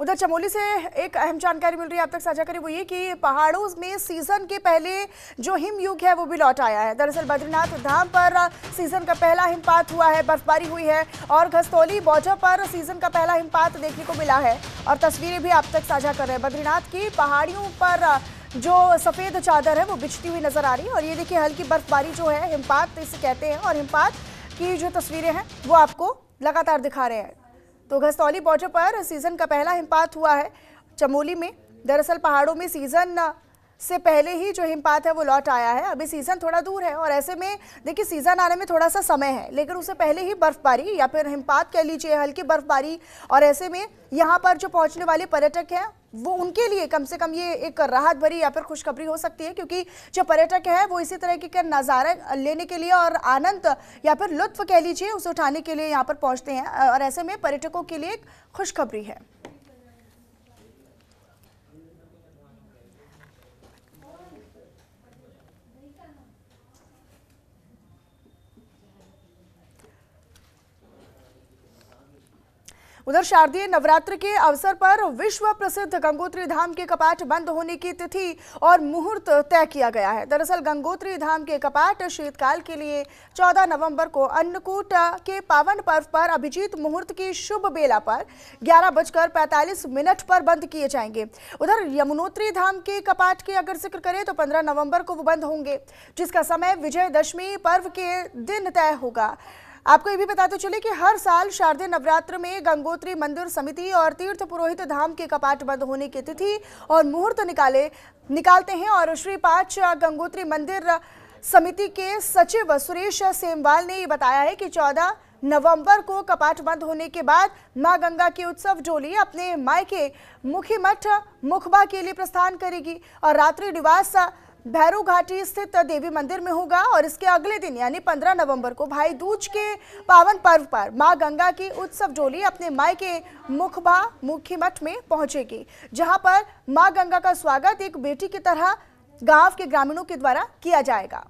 उधर चमोली से एक अहम जानकारी मिल रही है, आप तक साझा करें वो ये कि पहाड़ों में सीज़न के पहले जो हिम युग है, वो भी लौट आया है। दरअसल बद्रीनाथ धाम पर सीज़न का पहला हिमपात हुआ है, बर्फबारी हुई है और घस्तौली बौजा पर सीज़न का पहला हिमपात देखने को मिला है। और तस्वीरें भी आप तक साझा कर रहे हैं। बद्रीनाथ की पहाड़ियों पर जो सफ़ेद चादर है, वो बिछती हुई नज़र आ रही है। और ये देखिए, हल्की बर्फबारी जो है, हिमपात इसे कहते हैं। और हिमपात की जो तस्वीरें हैं, वो आपको लगातार दिखा रहे हैं। तो घस्तौली बॉर्डर पर सीज़न का पहला हिमपात हुआ है। चमोली में, दरअसल पहाड़ों में सीज़न से पहले ही जो हिमपात है वो लौट आया है। अभी सीज़न थोड़ा दूर है और ऐसे में, देखिए, सीज़न आने में थोड़ा सा समय है, लेकिन उससे पहले ही बर्फबारी या फिर हिमपात कह लीजिए, हल्की बर्फबारी और ऐसे में यहाँ पर जो पहुँचने वाले पर्यटक हैं वो उनके लिए कम से कम ये एक राहत भरी या फिर खुशखबरी हो सकती है, क्योंकि जो पर्यटक है वो इसी तरह के नज़ारे लेने के लिए और आनंद या फिर लुत्फ कह लीजिए, उसे उठाने के लिए यहाँ पर पहुँचते हैं। और ऐसे में पर्यटकों के लिए एक खुशखबरी है। उधर शारदीय नवरात्र के अवसर पर विश्व प्रसिद्ध गंगोत्री धाम के कपाट बंद होने की तिथि और मुहूर्त तय किया गया है। दरअसल गंगोत्री धाम के कपाट शीतकाल के लिए 14 नवंबर को अन्नकूट के पावन पर्व पर अभिजीत मुहूर्त की शुभ बेला पर ग्यारह बजकर पैंतालीस मिनट पर बंद किए जाएँगे। उधर यमुनोत्री धाम के कपाट की अगर ज़िक्र करें तो पंद्रह नवंबर को वो बंद होंगे, जिसका समय विजयदशमी पर्व के दिन तय होगा। आपको ये भी बताते चले कि हर साल शारदीय नवरात्र में गंगोत्री मंदिर समिति और तीर्थ पुरोहित धाम के कपाट बंद होने की तिथि और मुहूर्त निकाले, निकालते हैं और श्री पाँच गंगोत्री मंदिर समिति के सचिव सुरेश सेमवाल ने ये बताया है कि 14 नवंबर को कपाट बंद होने के बाद माँ गंगा की उत्सव डोली अपने मायके मुखी मठ मुखबा के लिए प्रस्थान करेगी और रात्रि निवास भैरव घाटी स्थित देवी मंदिर में होगा और इसके अगले दिन, यानी 15 नवंबर को, भाई दूज के पावन पर्व पर माँ गंगा की उत्सव डोली अपने माई के मुखबा, मुखी मठ में पहुंचेगी, जहाँ पर माँ गंगा का स्वागत एक बेटी की तरह गाँव के ग्रामीणों के द्वारा किया जाएगा।